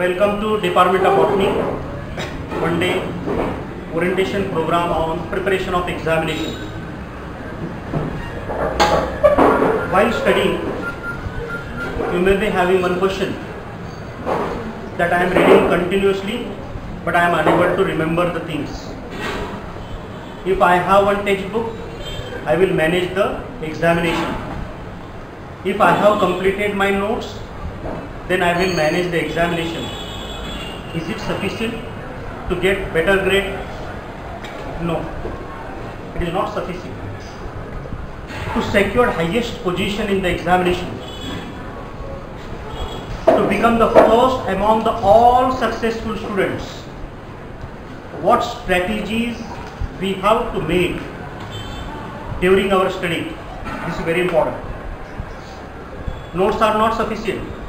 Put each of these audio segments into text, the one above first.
Welcome to Department of Botany. One day orientation program on preparation of examination. While studying, you may be having one question that I am reading continuously, but I am unable to remember the things. If I have one textbook, I will manage the examination. If I have completed my notes, then I will manage the examination. Is it sufficient to get better grade? No, it is not sufficient. To secure highest position in the examination, to become the first among the all successful students, what strategies we have to make during our study? This is very important. Notes are not sufficient.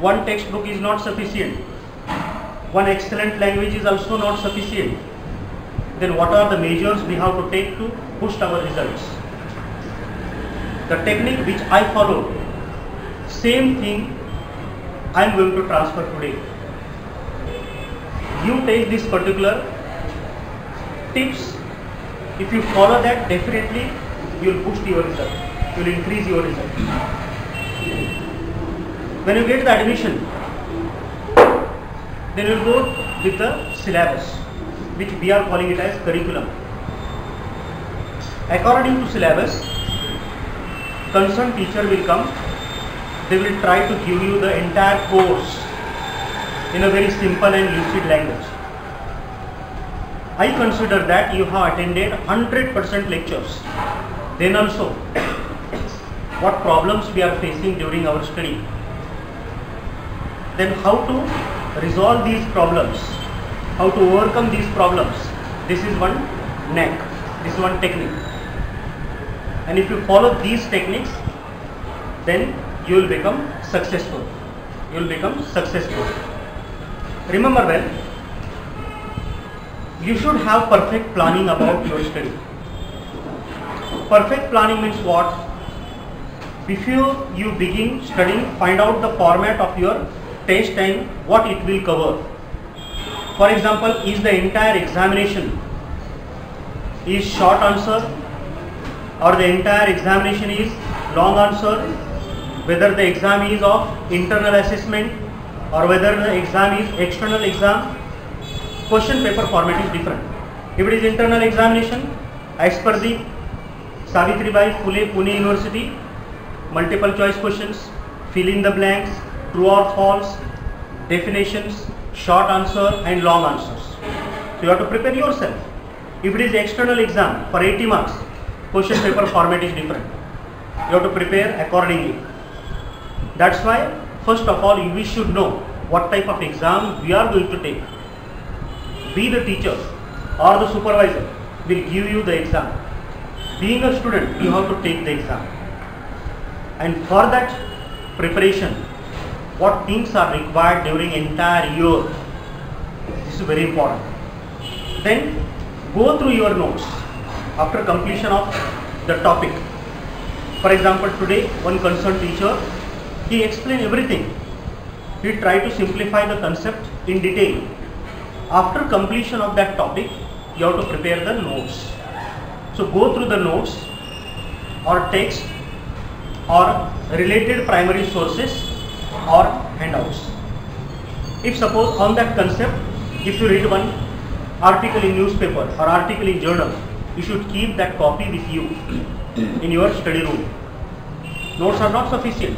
One textbook is not sufficient. One excellent language is also not sufficient. Then what are the measures we have to take to boost our results? The technique which I followed, same thing I am going to transfer today. You take this particular tips. If you follow that, definitely you will boost your result. You will increase your result. When you get the admission, then you will go with the syllabus, which we are calling it as curriculum. According to syllabus, concerned teacher will come. They will try to give you the entire course in a very simple and lucid language. I consider that you have attended 100% lectures. Then also, what problems we are facing during our study. Then how to resolve these problems, how to overcome these problems. This is one knack, this is one technique. And if you follow these techniques, then you will become successful. You will become successful. Remember well, you should have perfect planning about your study. Perfect planning means what? Before you begin studying, find out the format of your test and what it will cover. For example, is the entire examination is short answer or the entire examination is long answer, whether the exam is of internal assessment or whether the exam is external exam, question paper format is different. If it is internal examination, as per the Savitri Bai Phule Pune University, multiple choice questions, fill in the blanks, true or false, definitions, short answer and long answers. So you have to prepare yourself. If it is external exam for 80 marks, question paper format is different. You have to prepare accordingly. That's why first of all we should know what type of exam we are going to take. Be the teacher or the supervisor will give you the exam. Being a student, you have to take the exam. And for that preparation, what things are required during entire year, this is very important. Then go through your notes after completion of the topic. For example, today one concerned teacher, he explained everything. He tried to simplify the concept in detail. After completion of that topic, you have to prepare the notes. So go through the notes or text or related primary sources or handouts. If suppose on that concept, if you read one article in newspaper or article in journal, you should keep that copy with you in your study room. Notes are not sufficient.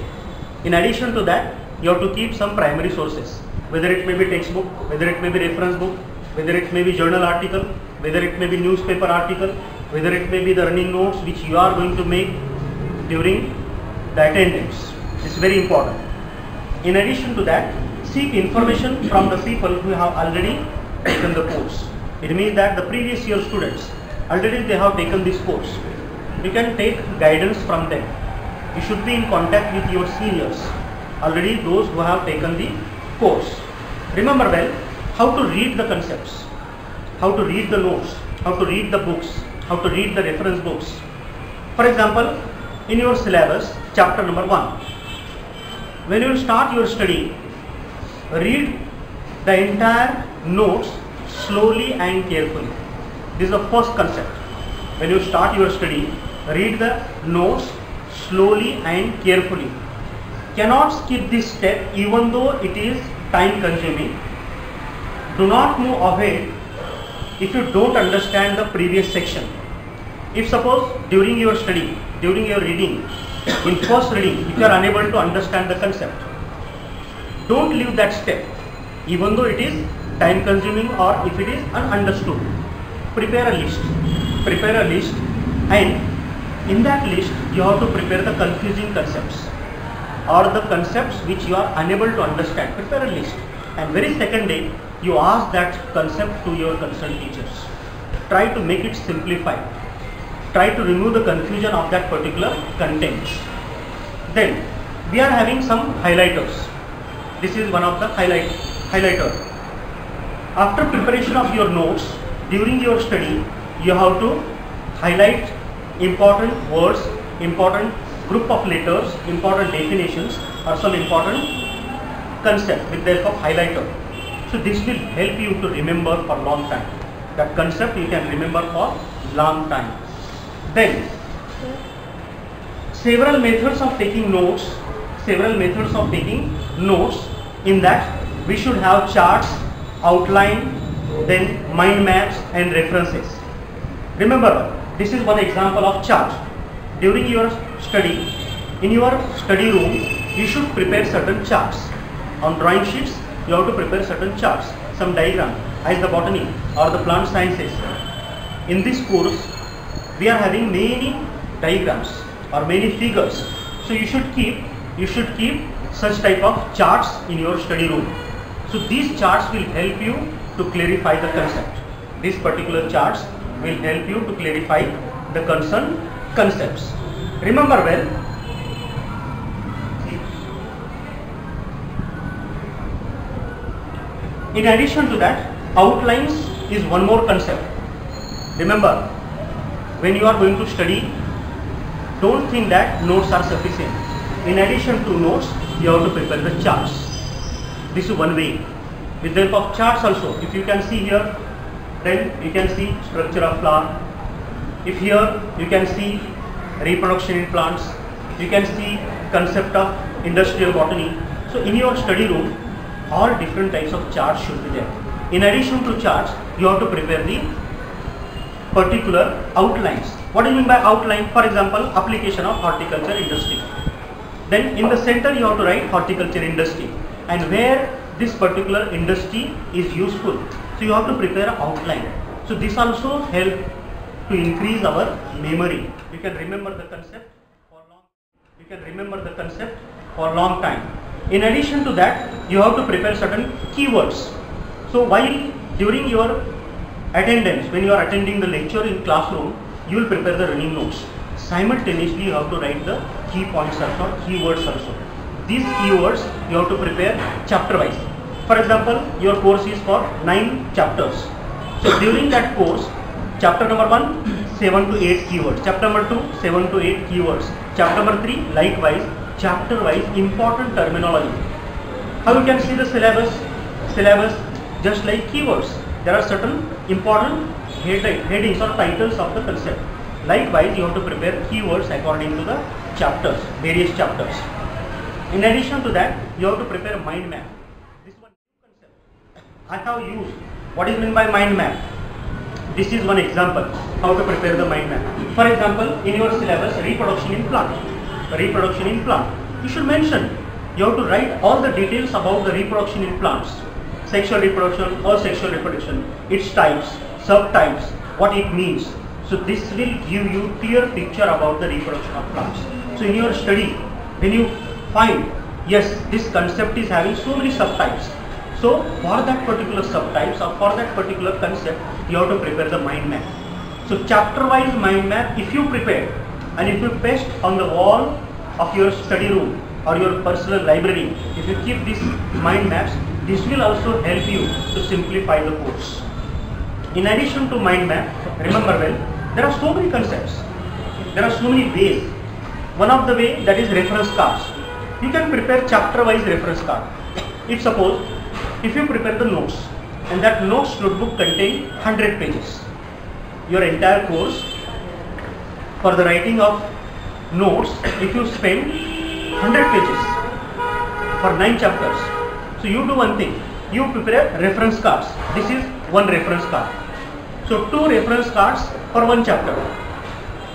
In addition to that, you have to keep some primary sources, whether it may be textbook, whether it may be reference book, whether it may be journal article, whether it may be newspaper article, whether it may be the running notes which you are going to make during the attendance. It's very important. In addition to that, seek information from the people who have already taken the course. It means that the previous year students, already they have taken this course. You can take guidance from them. You should be in contact with your seniors, already those who have taken the course. Remember well how to read the concepts, how to read the notes, how to read the books, how to read the reference books. For example, in your syllabus, chapter number 1, when you start your study, read the entire notes slowly and carefully. This is the first concept. When you start your study, read the notes slowly and carefully. Cannot skip this step even though it is time consuming. Do not move ahead if you don't understand the previous section. If suppose during your study, during your reading, in first reading, if you are unable to understand the concept, don't leave that step even though it is time consuming or if it is ununderstood. Prepare a list. Prepare a list and in that list you have to prepare the confusing concepts or the concepts which you are unable to understand. Prepare a list and very second day you ask that concept to your concerned teachers. Try to make it simplified. Try to remove the confusion of that particular content. Then we are having some highlighters. This is one of the highlight highlighter. After preparation of your notes during your study, you have to highlight important words, important group of letters, important definitions or some important concept with the help of highlighter. So this will help you to remember for long time. That concept you can remember for long time. Then several methods of taking notes, several methods of taking notes in that we should have charts, outline, then mind maps and references. Remember, this is one example of chart. During your study, in your study room, you should prepare certain charts. On drawing sheets, you have to prepare certain charts, some diagram, as the botany or the plant sciences. In this course, we are having many diagrams or many figures. So you should keep, you should keep such type of charts in your study room. So these charts will help you to clarify the concept. These particular charts will help you to clarify the concerned concepts. Remember well, in addition to that, outlines is one more concept. Remember, when you are going to study, don't think that notes are sufficient. In addition to notes, you have to prepare the charts. This is one way. With the help of charts also, if you can see here, then you can see structure of flower. If here you can see reproduction in plants, you can see concept of industrial botany. So in your study room, all different types of charts should be there. In addition to charts, you have to prepare the particular outlines. What do you mean by outline? For example, application of horticulture industry. Then in the center you have to write horticulture industry and where this particular industry is useful. So you have to prepare an outline. So this also help to increase our memory. We can remember the concept for long. We can remember the concept for long time. In addition to that, you have to prepare certain keywords. So while during your attendance, when you are attending the lecture in classroom, you will prepare the running notes. Simultaneously, you have to write the key points also, keywords also. These keywords you have to prepare chapter wise. For example, your course is for 9 chapters. So during that course, chapter number 1, 7 to 8 keywords. Chapter number 2, 7 to 8 keywords. Chapter number 3, likewise, chapter wise important terminology. How you can see the syllabus? Syllabus just like keywords. There are certain important head, headings or titles of the concept. Likewise, you have to prepare keywords according to the chapters, various chapters. In addition to that, you have to prepare a mind map. This one concept I have used. What is meant by mind map? This is one example how to prepare the mind map. For example, in your syllabus, reproduction in plant. Reproduction in plant. You should mention. You have to write all the details about the reproduction in plants. Sexual reproduction or sexual reproduction, its types, subtypes, what it means. So this will give you clear picture about the reproduction of plants. So in your study, when you find, yes, this concept is having so many subtypes. So for that particular subtypes or for that particular concept, you have to prepare the mind map. So chapter wise mind map, if you prepare and if you paste on the wall of your study room or your personal library, if you keep these mind maps, this will also help you to simplify the course. In addition to mind map, remember well, there are so many concepts. There are so many ways. One of the way that is reference cards. You can prepare chapter wise reference card. If suppose if you prepare the notes and that notes notebook contain 100 pages, your entire course for the writing of notes, if you spend 100 pages for 9 chapters, so you do one thing, you prepare reference cards. This is one reference card. So two reference cards for one chapter.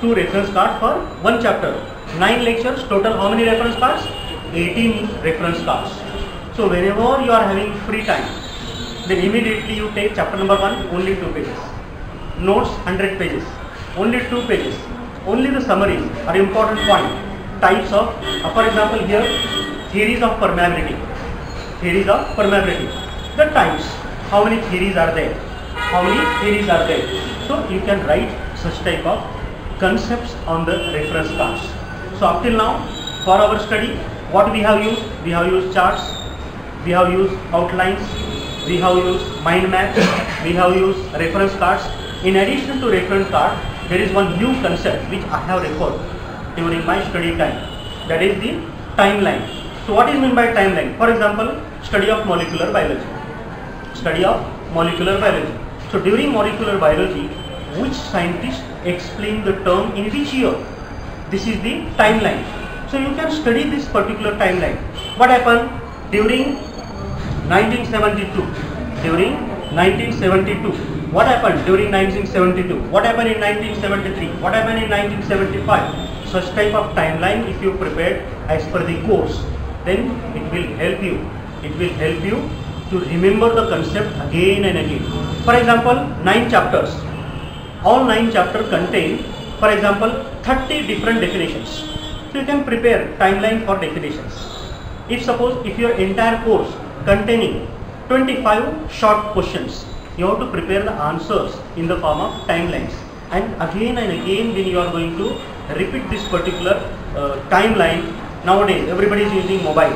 Two reference cards for one chapter. Nine lectures, total how many reference cards? 18 reference cards. So whenever you are having free time, then immediately you take chapter number one, only two pages. Notes 100 pages, only two pages. Only the summaries are important point. Types of, uh, for example here, theories of permeability. Theories of permeability. The types, how many theories are there? How many theories are there? So you can write such type of concepts on the reference cards. So up till now, for our study, what we have used? We have used charts, we have used outlines, we have used mind maps, we have used reference cards. In addition to reference card, there is one new concept which I have referred during my study time. That is the timeline. So what is meant by timeline? For example, study of molecular biology. Study of molecular biology. So during molecular biology, which scientist explain the term in which year? This is the timeline. So you can study this particular timeline. What happened during 1972? During 1972. What happened during 1972? What happened in 1973? What happened in 1975? Such type of timeline if you prepared as per the course, then it will help you. It will help you to remember the concept again and again. For example, nine chapters. All nine chapters contain, for example, 30 different definitions. So you can prepare timeline for definitions. If suppose if your entire course containing 25 short questions, you have to prepare the answers in the form of timelines. And again and again when you are going to repeat this particular uh, timeline, nowadays everybody is using mobile.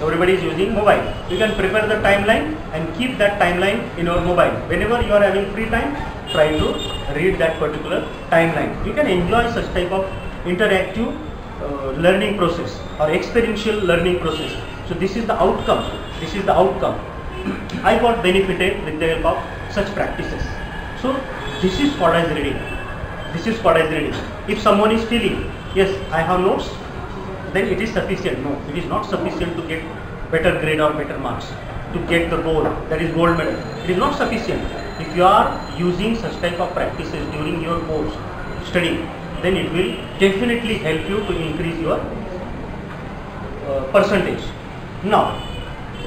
Everybody is using mobile. You can prepare the timeline and keep that timeline in your mobile. Whenever you are having free time, try to read that particular timeline. You can enjoy such type of interactive uh, learning process or experiential learning process. So this is the outcome. This is the outcome. I got benefited with the help of such practices. So this is what is reading. This is what is reading. If someone is feeling, yes, I have notes, then it is sufficient. No, it is not sufficient to get better grade or better marks. To get the goal, that is gold medal. It is not sufficient. If you are using such type of practices during your course study, then it will definitely help you to increase your uh, percentage. Now,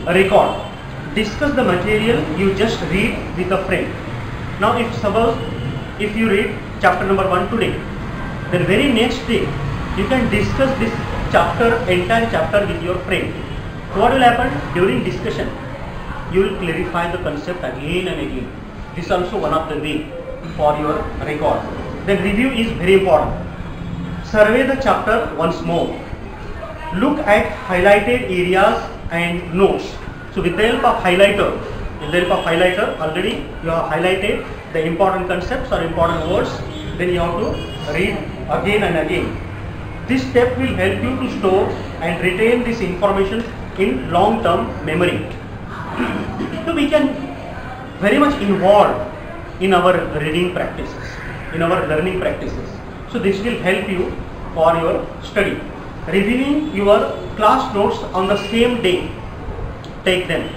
record. Discuss the material you just read with a friend. Now, if suppose if you read chapter number one today, then very next day you can discuss this chapter, entire chapter with your friend. What will happen during discussion? You will clarify the concept again and again. This is also one of the way for your record. Then review is very important. Survey the chapter once more. Look at highlighted areas and notes. So with the help of highlighter, with the help of highlighter, already you have highlighted the important concepts or important words. Then you have to read again and again. This step will help you to store and retain this information in long-term memory. so we can very much involve in our reading practices, in our learning practices. So this will help you for your study. Reviewing your class notes on the same day, take them.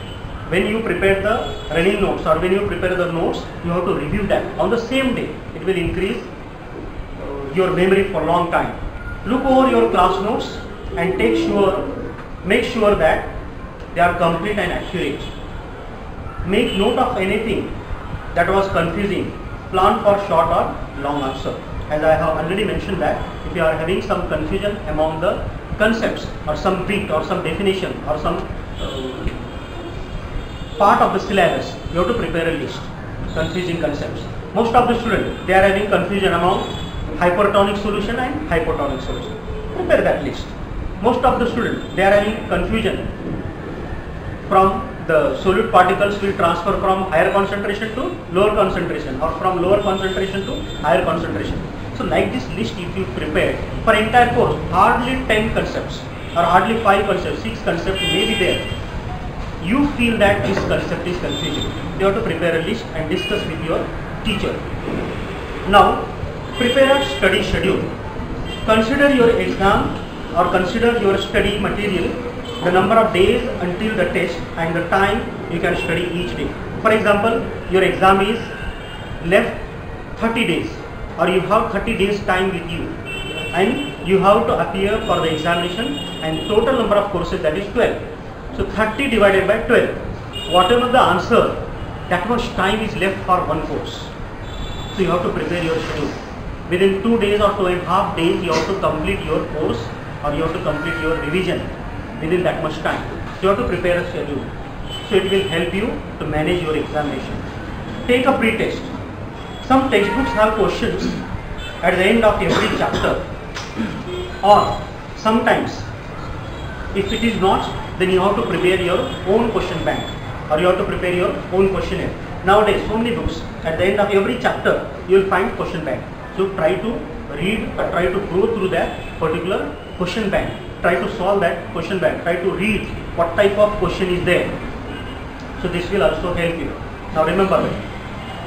When you prepare the running notes or when you prepare the notes, you have to review them on the same day. It will increase uh, your memory for long time. Look over your class notes and take sure, make sure that they are complete and accurate. Make note of anything that was confusing. Plan for short or long answer. As I have already mentioned that if you are having some confusion among the concepts or some bit or some definition or some uh, part of the syllabus, you have to prepare a list. Confusing concepts. Most of the students, they are having confusion among hypertonic solution and hypotonic solution. Prepare that list. Most of the students, they are having confusion from the solute particles will transfer from higher concentration to lower concentration or from lower concentration to higher concentration. So like this list if you prepare for entire course hardly 10 concepts or hardly 5 concepts, 6 concepts may be there. you feel that this concept is confusing. You have to prepare a list and discuss with your teacher. Now, prepare a study schedule. Consider your exam or consider your study material, the number of days until the test and the time you can study each day. For example, your exam is left 30 days or you have 30 days time with you and you have to appear for the examination and total number of courses that is 12. So 30 divided by 12. Whatever the answer, that much time is left for one course. So you have to prepare your schedule. Within two days or two and a half days, you have to complete your course or you have to complete your revision within that much time. So you have to prepare a schedule. So it will help you to manage your examination. Take a pre-test. Some textbooks have questions at the end of every chapter or sometimes if it is not then you have to prepare your own question bank or you have to prepare your own questionnaire. Nowadays so many books at the end of every chapter you will find question bank. So try to read try to go through that particular question bank. Try to solve that question bank. Try to read what type of question is there. So this will also help you. Now remember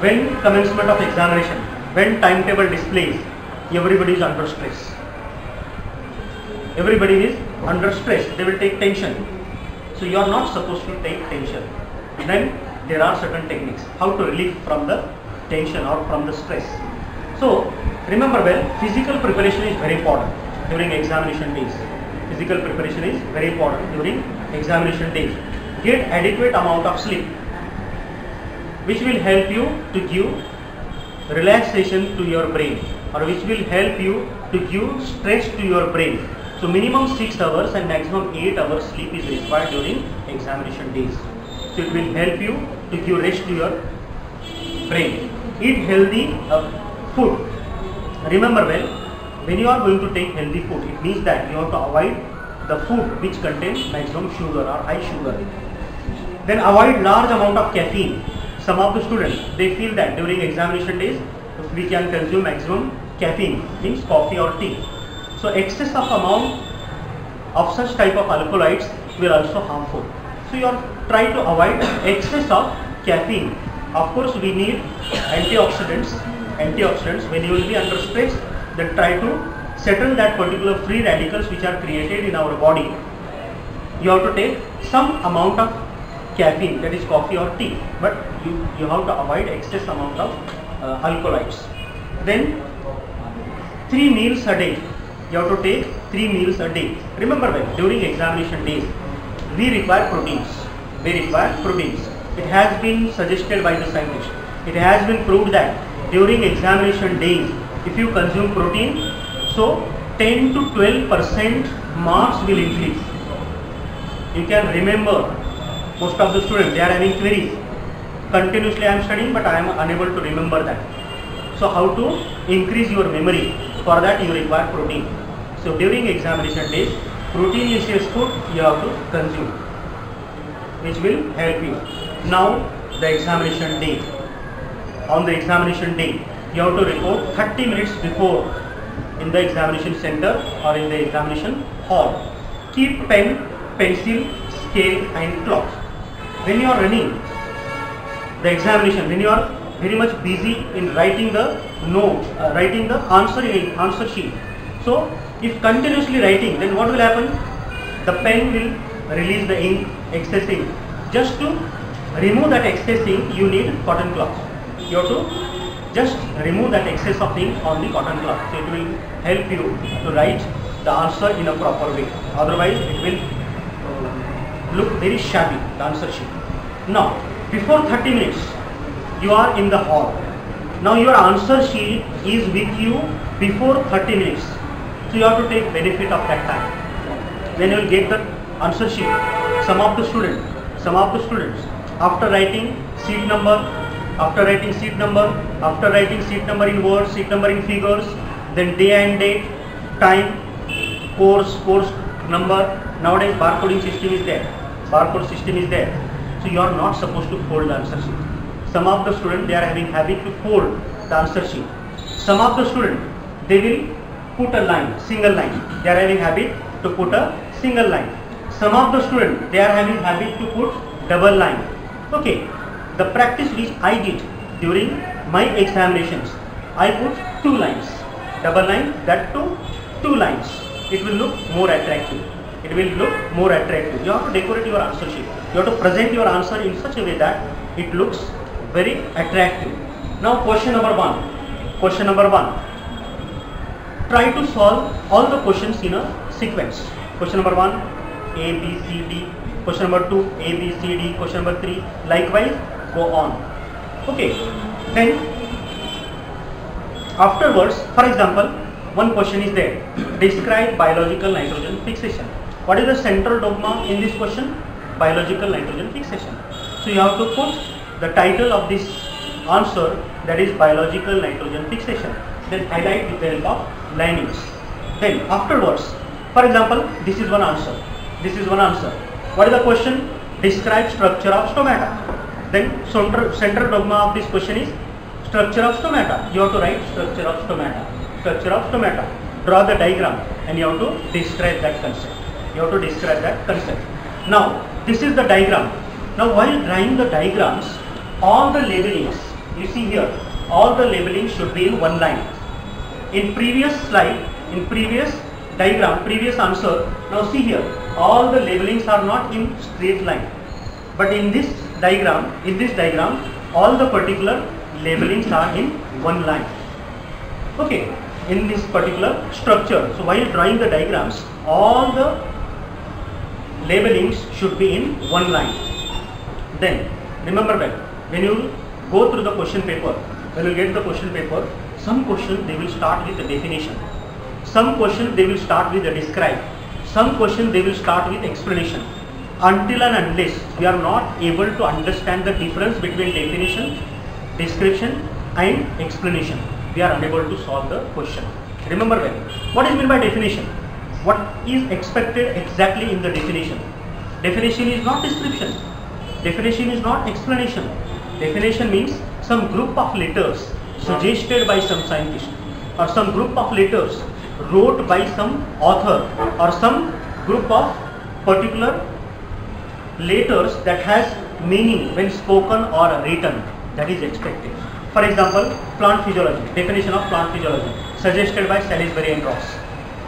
when commencement of examination, when timetable displays, everybody is under stress. Everybody is under stress. They will take tension. So you are not supposed to take tension. Then there are certain techniques how to relieve from the tension or from the stress. So remember well, physical preparation is very important during examination days. Physical preparation is very important during examination days. Get adequate amount of sleep which will help you to give relaxation to your brain or which will help you to give stress to your brain. So minimum 6 hours and maximum 8 hours sleep is required during examination days. So it will help you to give rest to your brain. Eat healthy uh, food. Remember well, when you are going to take healthy food, it means that you have to avoid the food which contains maximum sugar or high sugar. Then avoid large amount of caffeine. Some of the students, they feel that during examination days, we can consume maximum caffeine, means coffee or tea. So excess of amount of such type of alkaloids will also harmful. So you are try to avoid excess of caffeine. Of course, we need antioxidants. Antioxidants when you will be under stress, that try to settle that particular free radicals which are created in our body. You have to take some amount of caffeine that is coffee or tea but you, you have to avoid excess amount of uh, alkaloids then three meals a day. You have to take three meals a day. Remember when during examination days we require proteins. We require proteins. It has been suggested by the scientists. It has been proved that during examination days if you consume protein so 10 to 12 percent marks will increase. You can remember most of the students they are having queries. Continuously i am studying but i am unable to remember that. So how to increase your memory? For that you require protein. So during examination days proteinaceous food you have to consume which will help you. Now the examination day on the examination day you have to report 30 minutes before in the examination center or in the examination hall keep pen pencil scale and cloth when you are running the examination, when you are very much busy in writing the note, uh, writing the answer in answer sheet. So, if continuously writing, then what will happen? The pen will release the ink, excess ink. Just to remove that excess ink, you need cotton cloth. You have to just remove that excess of ink on the cotton cloth. So, it will help you to write the answer in a proper way. Otherwise, it will uh, look very shabby, the answer sheet. Now, before 30 minutes, you are in the hall. Now your answer sheet is with you before 30 minutes. So you have to take benefit of that time. Then you will get the answer sheet. Some of the students, some of the students, after writing seat number, after writing seat number, after writing seat number in words, seat number in figures, then day and date, time, course, course number. Nowadays barcoding system is there. Barcode system is there. So you are not supposed to fold the answer sheet. Some of the students they are having habit to fold the answer sheet. Some of the students they will put a line, single line. They are having habit to put a single line. Some of the students they are having habit to put double line. Okay, the practice which I did during my examinations, I put two lines, double line, that too, two lines. It will look more attractive. It will look more attractive. You have to decorate your answer sheet. You have to present your answer in such a way that it looks very attractive. Now question number one. Question number one. Try to solve all the questions in a sequence. Question number one, A, B, C, D. Question number two, A, B, C, D. Question number three, likewise, go on. Okay. Then afterwards, for example, one question is there. Describe biological nitrogen fixation. What is the central dogma in this question? Biological nitrogen fixation. So you have to put the title of this answer that is biological nitrogen fixation. Then highlight the help of linings. Then afterwards, for example, this is one answer. This is one answer. What is the question? Describe structure of stomata. Then central, dogma of this question is structure of stomata. You have to write structure of stomata. Structure of stomata. Draw the diagram and you have to describe that concept. You have to describe that concept. Now, this is the diagram. Now, while drawing the diagrams, all the labelings, you see here, all the labelings should be in one line. In previous slide, in previous diagram, previous answer, now see here, all the labelings are not in straight line. But in this diagram, in this diagram, all the particular labelings are in one line. Okay, in this particular structure. So while drawing the diagrams, all the labelings should be in one line. Then remember that when you go through the question paper, when you get the question paper, some question they will start with the definition. Some question they will start with the describe. Some question they will start with explanation. Until and unless we are not able to understand the difference between definition, description and explanation, we are unable to solve the question. Remember well, what is meant by definition? What is expected exactly in the definition? Definition is not description. Definition is not explanation. Definition means some group of letters suggested by some scientist or some group of letters wrote by some author or some group of particular letters that has meaning when spoken or written that is expected. For example, plant physiology, definition of plant physiology suggested by Salisbury and Ross.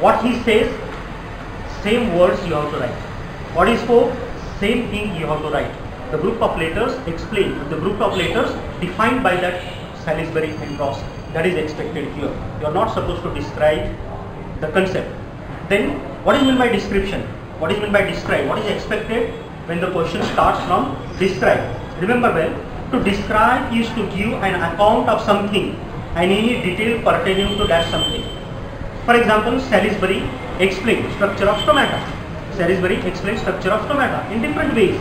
What he says, same words you have to write. What he spoke, same thing you have to write. The group of letters explained, the group of letters defined by that Salisbury and Ross. That is expected here. You are not supposed to describe the concept. Then, what is meant by description? What is meant by describe? What is expected when the question starts from describe? Remember well, to describe is to give an account of something and any detail pertaining to that something. For example, Salisbury explained structure of stomata. Salisbury explained structure of stomata in different ways.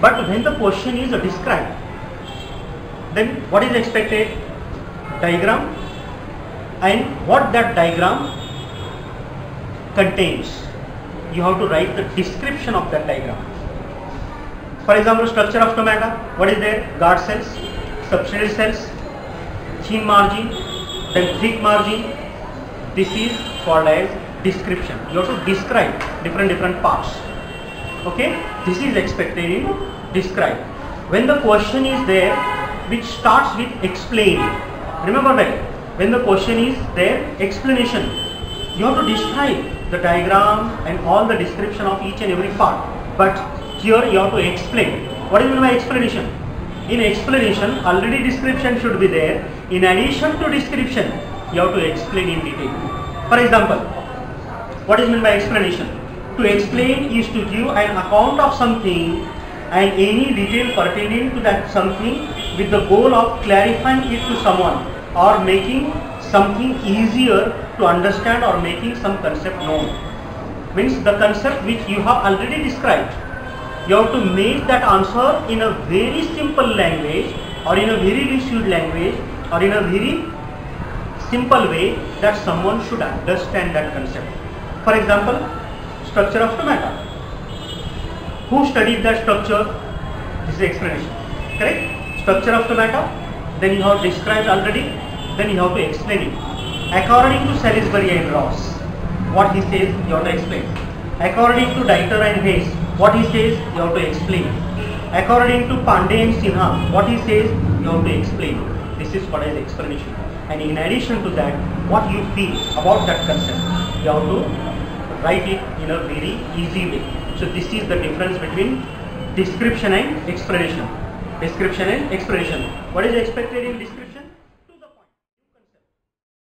But when the question is described, then what is expected? Diagram and what that diagram contains. You have to write the description of that diagram. For example, structure of stomata, what is there? Guard cells, subsidiary cells, thin margin, then thick margin. This is called as description. You have to describe different different parts. Okay, this is expected in describe. When the question is there, which starts with explain. Remember that when the question is there, explanation. You have to describe the diagram and all the description of each and every part. But here you have to explain. What is meant by explanation? In explanation, already description should be there. In addition to description, you have to explain in detail. For example, what is meant by explanation? To explain is to give an account of something and any detail pertaining to that something with the goal of clarifying it to someone or making something easier to understand or making some concept known. Means the concept which you have already described you have to make that answer in a very simple language or in a very reduced language or in a very simple way that someone should understand that concept. For example, structure of stomata. Who studied that structure? This is explanation. Correct? Structure of stomata. Then you have described already. Then you have to explain it. According to Salisbury and Ross, what he says you have to explain. According to Dieter and Hayes, what he says you have to explain According to Pandey and Sinha, what he says, you have to explain. This is what is explanation. And in addition to that, what you feel about that concept, you have to write it in a very easy way. So this is the difference between description and explanation. Description and explanation. What is expected in description?